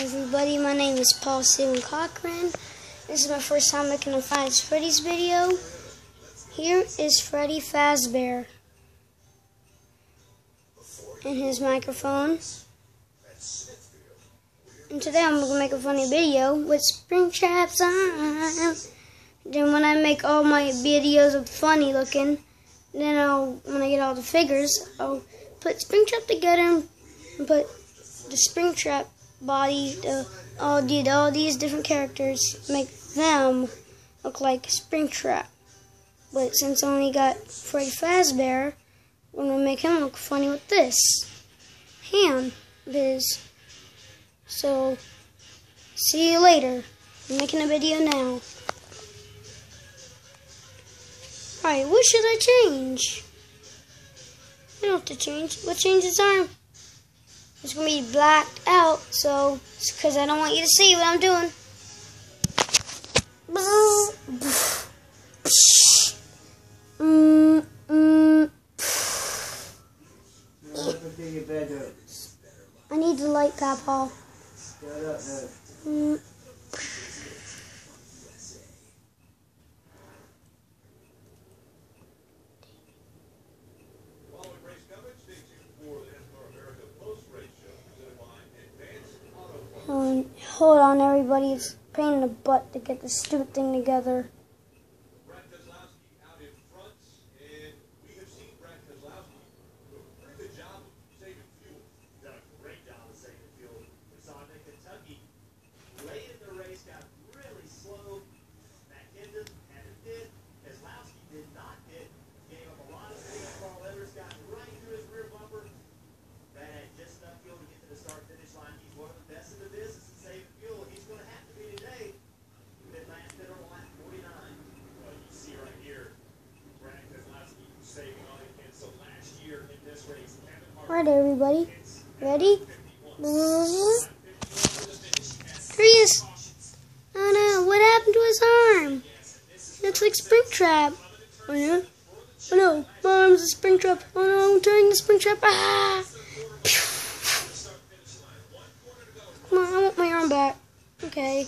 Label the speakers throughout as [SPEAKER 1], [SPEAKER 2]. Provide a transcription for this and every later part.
[SPEAKER 1] everybody, my name is Paul Steven Cochran. This is my first time making a Five Freddy's video. Here is Freddy Fazbear and his microphone. And today I'm going to make a funny video with Springtrap's on. Then when I make all my videos of funny looking, then I'll, when I get all the figures, I'll put Springtrap together and put the Springtrap body, the, all, did all these different characters, make them look like Springtrap. But since I only got Freddy Fazbear, we're going to make him look funny with this hand of his. So, see you later. I'm making a video now. Alright, what should I change? I don't have to change. What changes arm? It's going to be blacked out, so it's because I don't want you to see what I'm doing. I need the light Paul. Mm. Hold on, hold on, everybody. It's pain in the butt to get this stupid thing together.
[SPEAKER 2] Brad Keselowski out in front, and we have seen Brad Keselowski do a pretty good job of saving fuel.
[SPEAKER 3] He's done a great job of saving fuel. We saw him in Kentucky. Late in the race, got really slow. McKinnon had a hit. Keselowski did not hit. Gave up a lot of space. Carl Edwards got right through his rear bumper. Brad had just enough fuel to get to the start-finish line. He's one of the best in the business at saving fuel. He's going to have to be today. He did last hit on lap 49.
[SPEAKER 2] Well, you see right here, Brad Keselowski saving all he can. So last year in this race, Kevin Harvick
[SPEAKER 1] Alright, everybody. Ready?
[SPEAKER 2] 51
[SPEAKER 1] There he is. Oh no, what happened to his arm? Looks like Springtrap. Oh yeah? Oh no, my arm's a Springtrap. Oh no, I'm turning the Springtrap. Ah! Come on, I want my arm back. Okay.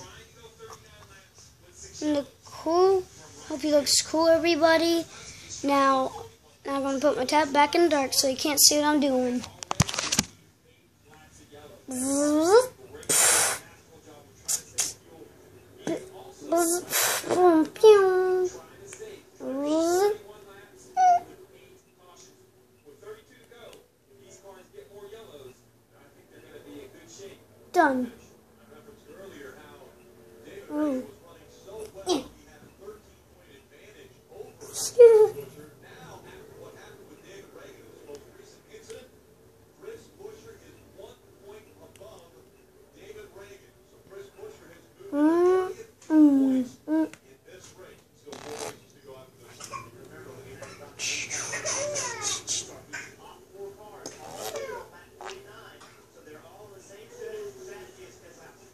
[SPEAKER 1] And look cool. Hope he looks cool, everybody. Now, now I'm gonna put my tab back in the dark so you can't see what I'm doing. Boom, pew.
[SPEAKER 2] With 32 to go, if these cars get more yellows, I think they're going to be in good shape.
[SPEAKER 1] Done.
[SPEAKER 2] I referenced earlier how David
[SPEAKER 1] Mm.
[SPEAKER 2] Ragan was running so well, he had a 13-point advantage over Buescher. Now, after what happened with David Ragan in his most recent incident, Chris Buescher is one point above David Ragan. So Chris Buescher has moved
[SPEAKER 1] Mm,
[SPEAKER 2] to 30th
[SPEAKER 1] mm,
[SPEAKER 2] points
[SPEAKER 1] mm.
[SPEAKER 2] in this race. Still four races to go after this. Remember, when he had
[SPEAKER 3] Four cars. All here on lap 49. So they're all in the same strategy as Keselowski.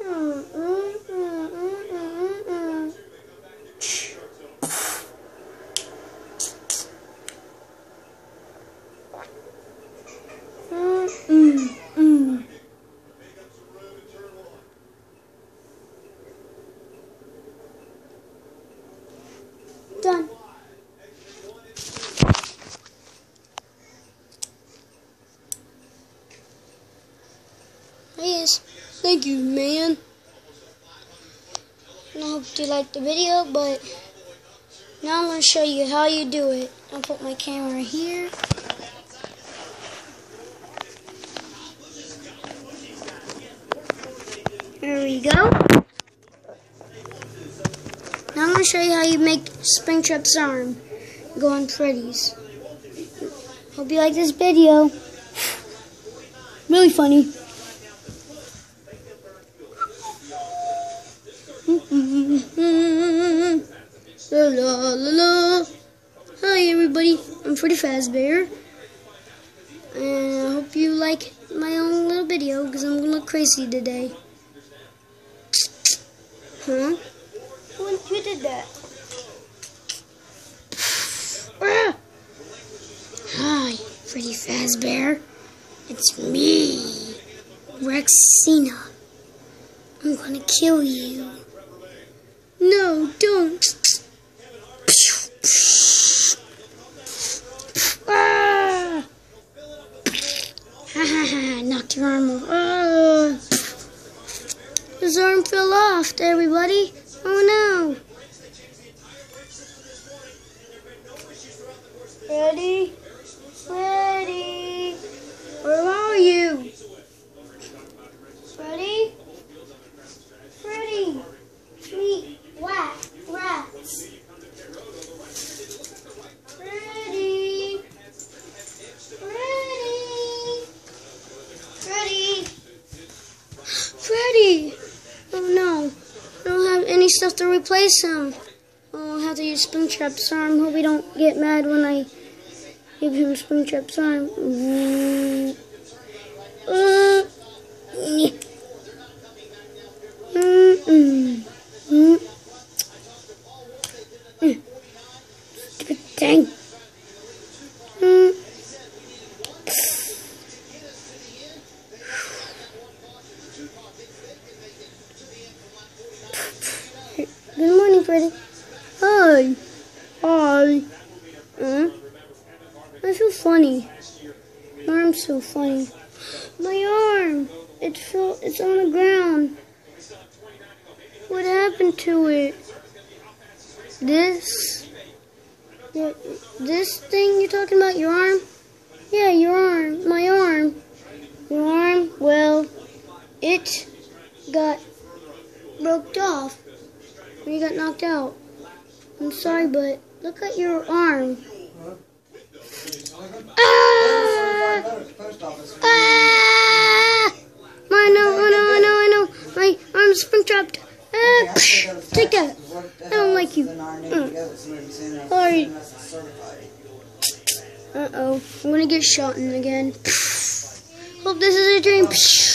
[SPEAKER 1] Mm, mm, mm, mm, mm, mm. Mm, mm, mm. Done. Yes, thank you, man. I hope you liked the video, but now I'm going to show you how you do it. I'll put my camera here. There we go. Now I'm going to show you how you make Springtrap's arm go on Freddy's. Hope you like this video. Really funny. I'm Freddy Fazbear. And I hope you like my own little video because I'm gonna look crazy today. Huh? Who, who did that? Ah! Hi, Freddy Fazbear. It's me, Rexina. I'm gonna kill you. No, don't. Ah! Ha ha ha, knocked your arm off. Ah! His arm fell off, everybody. Oh no. Ready? Ready? Where are you? Ready? Ready? Me, whack, rats. Ready? Ready? Ready? Freddy! Oh no. I don't have any stuff to replace him. Oh, I'll have to use Springtrap's arm. Hope he don't get mad when I give him Springtrap's arm. Mm. Uh, mm. Mm-mm. Mm. Mm. Stupid thing. Mm. Hi. Hi. Uh, I feel funny. My arm's so funny. My arm. It fell. It's on the ground. What happened to it? This. Yeah, this thing you're talking about? Your arm? Yeah, your arm. My arm. Your arm. Well, it got broke off when you got knocked out. I'm sorry, but look at your arm. Ah! Ah! I know, I know, I know, I know. My arm's spring trapped. Ah, psh, take that. I don't like you. Mm. Sorry. Uh oh. I'm gonna get shot in again. Hope this is a dream. Mm.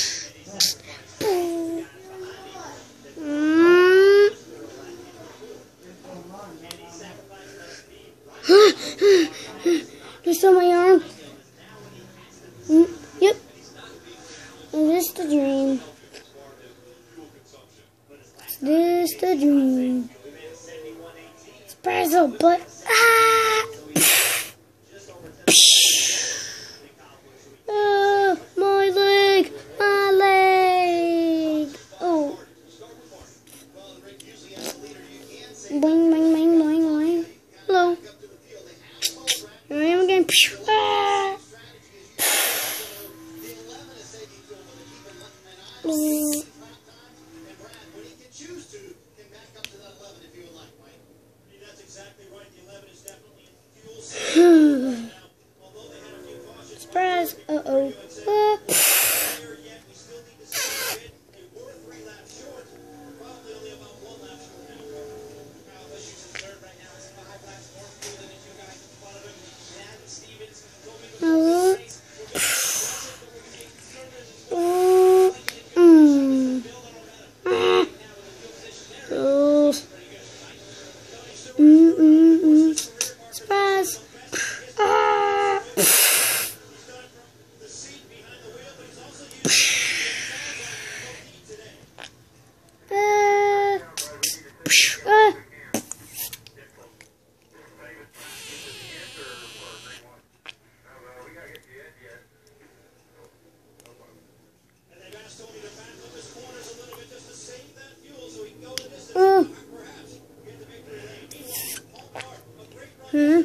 [SPEAKER 1] Hmm.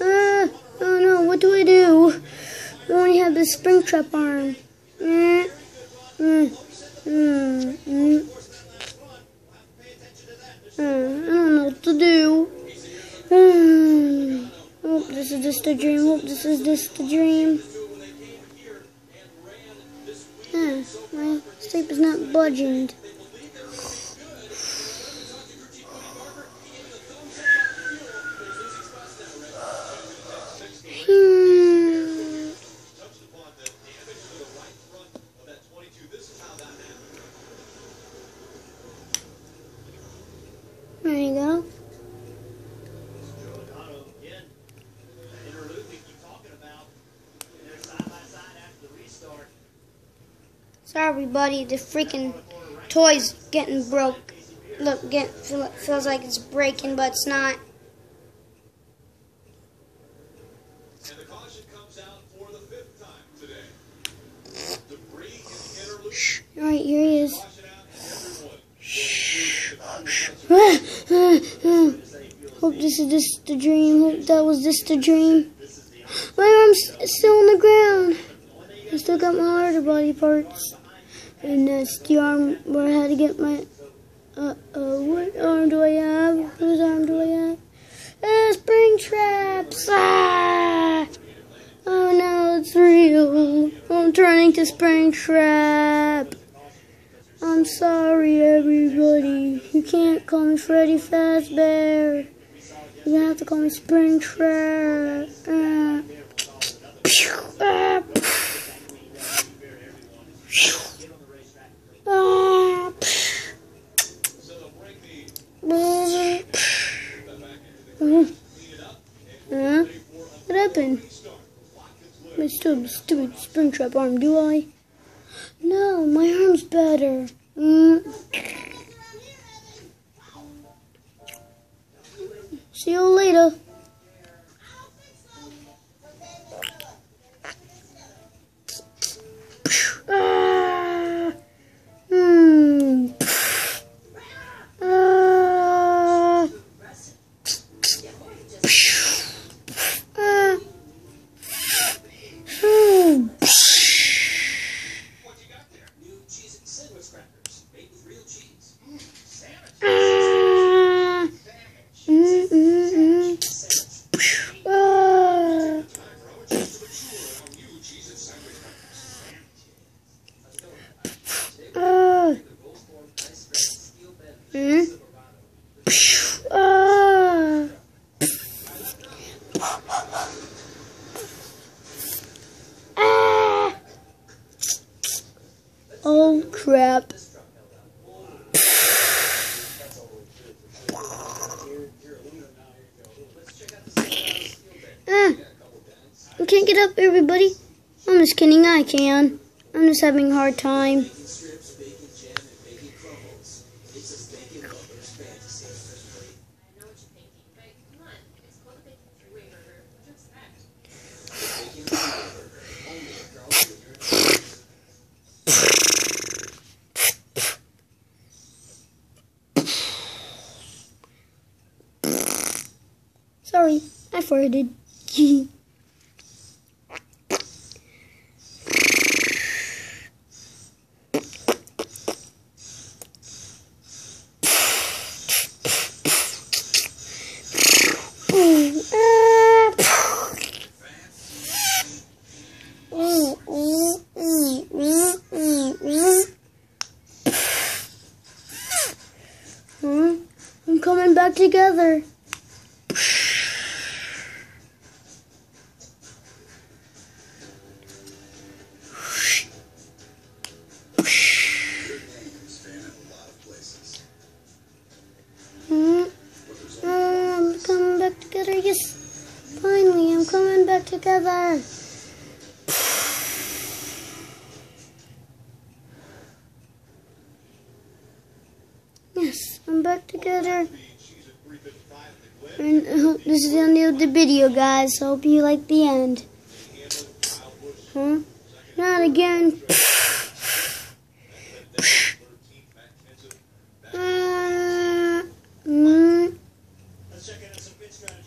[SPEAKER 1] Ah, oh no, what do I do? I only have the spring trap arm. Mm, mm, mm, mm. Mm, I don't know what to do. Mm. Hope this is just a dream. Oh, this is just a dream. Ah, my sleep is not budging. Hmm.
[SPEAKER 2] touched upon the damage to the right front of that 22. This is how that happened.
[SPEAKER 1] There you go.
[SPEAKER 3] Joe Adano again. That interlude we keep talking about. And they're side by side
[SPEAKER 1] Sorry, buddy. The freaking toy's getting broke. Look, get feel, feels like it's breaking, but it's not. All right, here he is. Hope this is this the dream. Hope that was this the dream. My arm's still on the ground. I still got my other body parts. And the arm where I had to get my. Uh oh, what arm do I have? Whose arm do I have? Uh, spring traps! Ah! Oh no, it's real. I'm turning to spring trap. I'm sorry, everybody. You can't call me Freddy Fazbear. Gonna have to call me Spring Trap. Uh, pew, ah, pew. Ah, pew.
[SPEAKER 2] So they'll bring the
[SPEAKER 1] Uh, uh, What happened? My stupid, stupid spring trap arm, do I? No, my arm's better. Mm. See you later. Ah. Hmm. Ah. Ah. Hmm.
[SPEAKER 3] New cheese and sandwich crackers made with real cheese.
[SPEAKER 1] Ah. Mm, mm, mm. Ah. Ah. Mm. Ah. Ah. Oh crap. Ah. I can't get up, everybody. I'm just kidding, I can. I'm just having a hard time.
[SPEAKER 4] Sorry, I what you're thinking, but come on, it's called a bacon three-way burger. What do you expect?
[SPEAKER 1] Sorry, I farted. Ooh, ah. Ooh, ooh, ooh, ooh, ooh, ooh. Hmm? I'm coming back together. Hmm? Oh, I'm coming back together. Yes. Finally, I'm coming back together. Yes, I'm back together. And I hope this is the end of the video, guys. Hope you like the end. Huh? Not again. Uh, mm.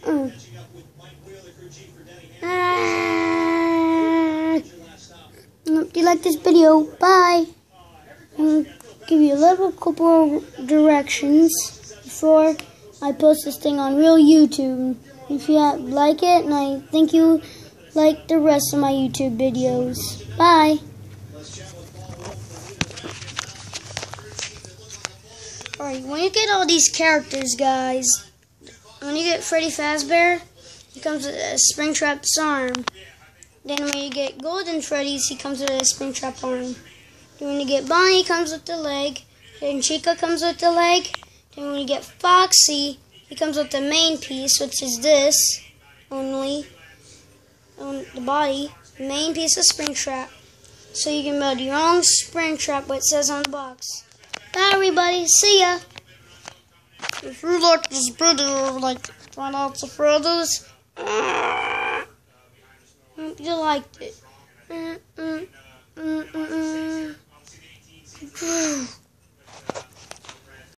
[SPEAKER 1] Oh. Ah.
[SPEAKER 3] Stop.
[SPEAKER 1] Hope you like this video. Bye. I'll give you a little couple directions before I post this thing on real YouTube. If you like it, and I think you like the rest of my YouTube videos. Bye. Alright, when you get all these characters, guys, when you get Freddy Fazbear, he comes with a Springtrap arm. Then when you get Golden Freddy's, he comes with a Springtrap arm. Then when you get Bonnie, he comes with the leg. Then Chica comes with the leg. Then when you get Foxy, he comes with the main piece, which is this only on the body, main piece of Springtrap. So you can build your own Springtrap, what it says on the box. Bye, everybody. See ya. If you like this video, like try out of brothers. Hope you liked it. Mm -mm, mm, mm, mm.